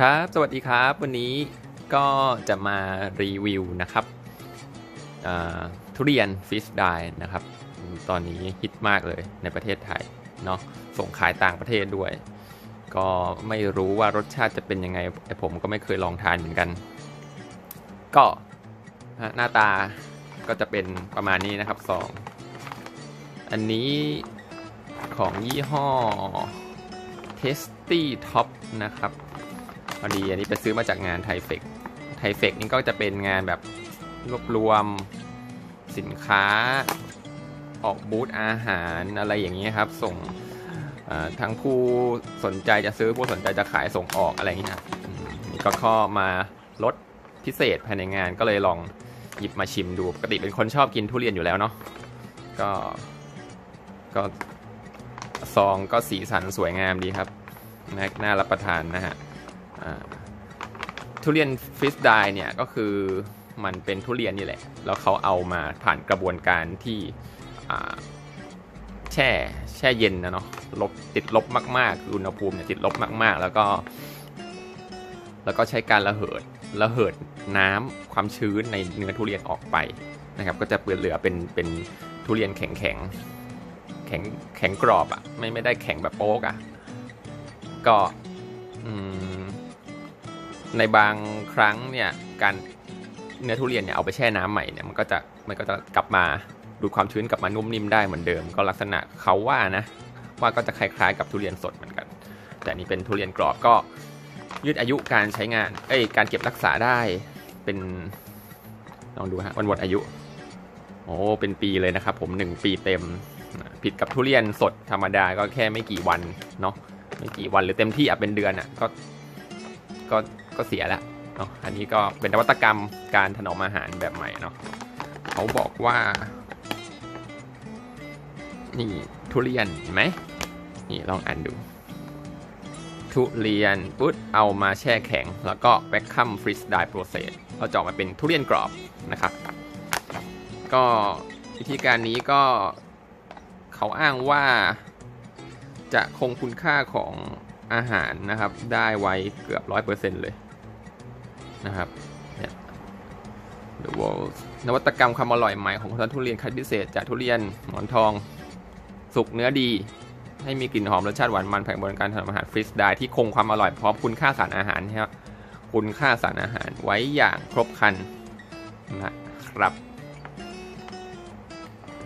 ครับ สวัสดีครับ วันนี้ก็จะมารีวิวนะครับทุเรียนฟิชไดนะครับ ตอนนี้ฮิตมากเลยในประเทศไทยเนาะส่งขายต่างประเทศด้วย ก็ไม่รู้ว่ารสชาติจะเป็นยังไงแต่ผมก็ไม่เคยลองทานเหมือนกัน ก็หน้าตาก็จะเป็นประมาณนี้นะครับสองอันนี้ของยี่ห้อ Tasty Top นะครับ พอดีอันนี้ไปซื้อมาจากงานไทเฟกไทเฟกนี่ก็จะเป็นงานแบบรวบรวมสินค้าออกบูธอาหารอะไรอย่างนี้ครับ ส่งทั้งผู้สนใจจะซื้อผู้สนใจจะขายส่งออกอะไรอย่างนี้ครับนี่ก็ข้อมาลดพิเศษภายในงานก็เลยลองหยิบมาชิมดูปกติเป็นคนชอบกินทุเรียนอยู่แล้วเนาะก็ก็ซองก็สีสันสวยงามดีครับน่ารับประทานนะฮะ ทุเรียนฟิสไดเนี่ยก็คือมันเป็นทุเรียนนี่แหละ แล้วเขาเอามาผ่านกระบวนการที่แช่แช่เย็นนะเนาะลบติดลบมากๆอุณหภูมิเนี่ยติดลบมากๆ แล้วก็ แล้วก็ใช้การระเหิดระเหิดน้ำความชื้นในเนื้อทุเรียนออกไปนะครับ ก็จะเปลือเหลือเป็นเป็นทุเรียนแข็งแข็งแข็งแข็งกรอบอะ่ะไม่ไม่ได้แข็งแบบโป๊กอะ่ะก็อืม ในบางครั้งเนี่ยการเนื้อทุเรียนเนี่ยเอาไปแช่น้ำใหม่เนี่ยมันก็จะมันก็จะกลับมาดูความชื้นกลับมานุ่มนิ่มได้เหมือนเดิม ก็ลักษณะเขาว่านะว่าก็จะคล้ายๆกับทุเรียนสดเหมือนกัน แต่นี่เป็นทุเรียนกรอบก็ยืดอายุการใช้งานเอ้ยการเก็บรักษาได้เป็นลองดูฮะวันหมดอายุโอ้เป็นปีเลยนะครับผม1ปีเต็มผิดกับทุเรียนสดธรรมดาก็แค่ไม่กี่วันเนาะไม่กี่วันหรือเต็มที่อะเป็นเดือนอะก็ก็ ก็เสียแล้วเนาะอันนี้ก็เป็นนวัตกรรมการถนอมอาหารแบบใหม่เนาะเขาบอกว่า นี่ทุเรียนเห็นไหมนี่ลองอ่านดู ทุเรียนปุ๊บเอามาแช่แข็ง แล้วก็ vacuum freeze dry process เราจะออกมาเป็นทุเรียนกรอบนะครับ ก็วิธีการนี้ก็เขาอ้างว่าจะคงคุณค่าของ อาหารนะครับ ได้ไว้เกือบร้อยเปอร์เซนต์เลยนะครับเนี่ย The World นวัตกรรมความอร่อยใหม่ของคนทุเรียนคัดพิเศษ จากทุเรียนหมอนทอง สุกเนื้อดี ให้มีกลิ่นหอมรสชาติหวานมันแผงบนการทำอาหารฟรีสได้ที่คงความอร่อยพร้อมคุณค่าสารอาหารครับคุณค่าสารอาหารไว้อย่างครบครันนะครับ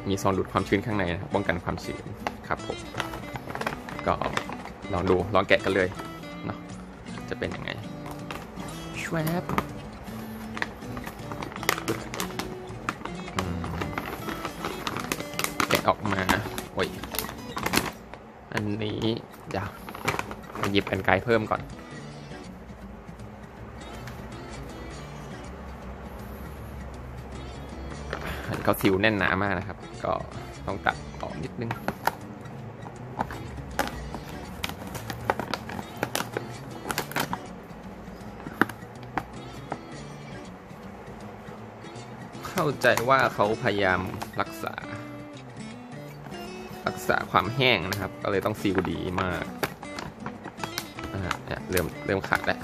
มีซองดูดความชื้นข้างในนะป้องกันความชื้นครับผมก็ ลองดูลองแกะกันเลยเนาะจะเป็นยังไงชวบแกะออกมาโอ้ยอันนี้เดี๋ยวหยิบกันไกลเพิ่มก่อนเขาซิวแน่นหนามากนะครับ ก็ต้องตัดออกนิดนึง เข้าใจว่าเขาพยายามรักษา รักษาความแห้งนะครับ ก็เลยต้องซีลดีมากนะฮะเริ่มเริ่มขาดแล้ว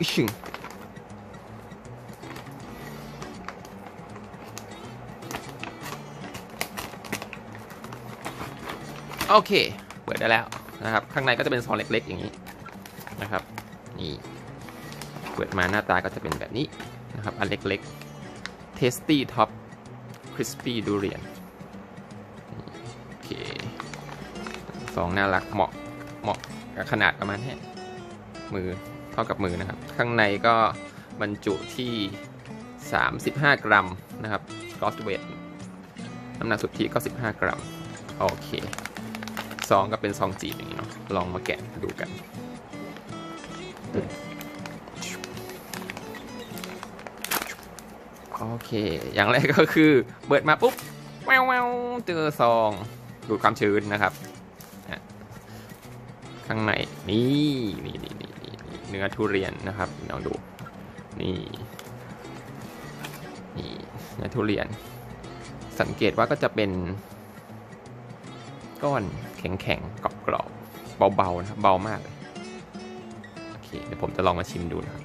อิชิง โอเค เปิดได้แล้วนะครับ ข้างในก็จะเป็นซองเล็ก ๆ อย่างนี้นะครับ นี่ เปิดมาหน้าตาก็จะเป็นแบบนี้นะครับ อันเล็กๆ tasty top crispy durian โอเคซองน่ารักเหมาะเหมาะกับขนาดประมาณนี้มือเท่ากับมือนะครับ ข้างในก็บรรจุที่ 35 กรัมนะครับ gross weight น้ำหนักสุทธิก็ 15 กรัม โอเค ซองก็เป็นซองจีบอย่างนี้เนาะลองมาแกะดูกัน โอเค อย่างแรกก็คือเปิดมาปุ๊บแววแววเจอซองดูดความชื้นนะครับ ข้างในนี่นี่นี่นี่เนื้อทุเรียนนะครับลองดูนี่นี่เนื้อทุเรียน สังเกตว่าก็จะเป็น ก้อนแข็งๆกรอบๆเบาๆนะครับเบามากเลยโอเคเดี๋ยวผมจะลองมาชิมดูนะครับ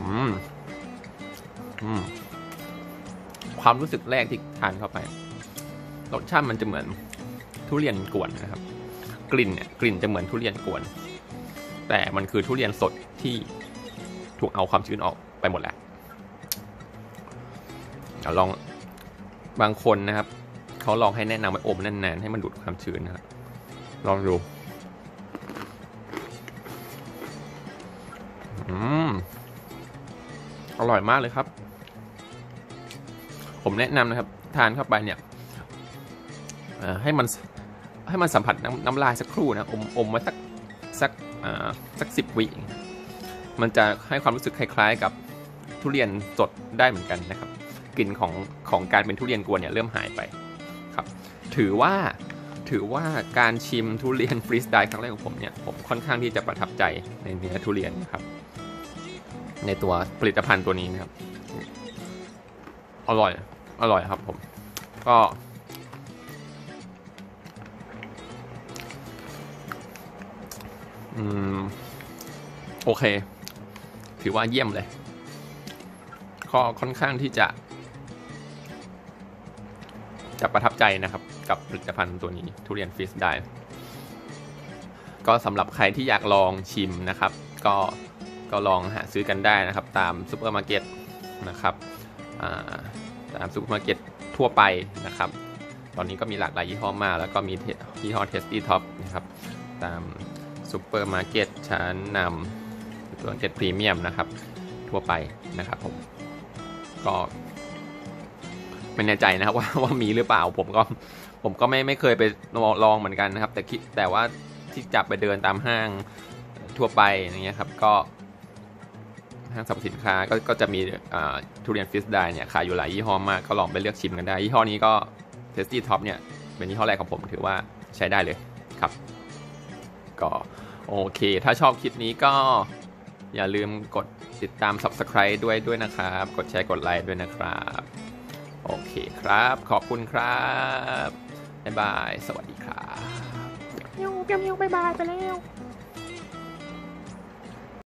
อืมอืมความรู้สึกแรกที่ทานเข้าไปรสชาติมันจะเหมือนทุเรียนกวนนะครับ กลิ่นเนี่ยกลิ่นจะเหมือนทุเรียนกวน แต่มันคือทุเรียนสดที่ถูกเอาความชื้นออกไปหมดแล้วเดี๋ยว ลองบางคนนะครับเขาลองให้แนะนำไว้อมนานๆให้มันดูดความชื้นนะครับลองดูอืมอร่อยมากเลยครับ ผมแนะนำนะครับ ทานเข้าไปเนี่ยให้มันให้มันสัมผัสน้ำน้ำลายสักครู่นะอมอมมาสักสักสักสิบวิมันจะให้ความรู้สึกคล้าย ๆ กับทุเรียนสดได้เหมือนกันนะครับ กลิ่นของของการเป็นทุเรียนกวนเนี่ยเริ่มหายไปครับถือว่าถือว่าการชิมทุเรียนฟรีสไตล์ครั้งแรกของผมเนี่ยผมค่อนข้างที่จะประทับใจในเนื้อทุเรียนครับ ในตัวผลิตภัณฑ์ตัวนี้นะครับ อร่อย อร่อยครับผม ก็ อืม โอเค ถือว่าเยี่ยมเลย ก็ค่อนข้างที่จะ จะประทับใจนะครับ กับผลิตภัณฑ์ตัวนี้ทุเรียนฟิสได้ ก็สำหรับใครที่อยากลองชิมนะครับ ก็ก็ลองหาซื้อกันได้นะครับ ตามซูเปอร์มาร์เก็ตนะครับตามซูเปอร์มาร์เก็ตทั่วไปนะครับ ตอนนี้ก็มีหลากหลายยี่ห้อมาก แล้วก็มียี่ห้อ Tasty Top นะครับตามซูเปอร์มาร์เก็ตชั้นนำซูเปอร์มาร์เก็ตพรีเมียมนะครับ ทั่วไปนะครับผมก็ ไม่แน่ใจนะครับว่าว่ามีหรือเปล่าผมก็ผมก็ไม่ไม่เคยไปลองเหมือนกันนะครับ แต่คิดแต่ว่าที่จับไปเดินตามห้างทั่วไปอย่างเงี้ยครับก็ห้างสรรพสินค้าก็ก็จะมีทุเรียน freeze dry เนี่ยขายอยู่หลายยี่ห้อมากก็ลองไปเลือกชิมกันได้ยี่ห้อนี้ก็ Tasty Top เนี่ยเป็นยี่ห้อแรกของผมถือว่าใช้ได้เลยครับ ก็โอเค ถ้าชอบคลิปนี้ก็อย่าลืมกดติดตาม Subscribe ด้วยด้วยนะครับ กดแชร์กดไลค์ด้วยนะครับ โอเคครับ ขอบคุณครับบ๊ายบาย สวัสดีครับเมียวเมียวเมียวบายบายไปแล้ว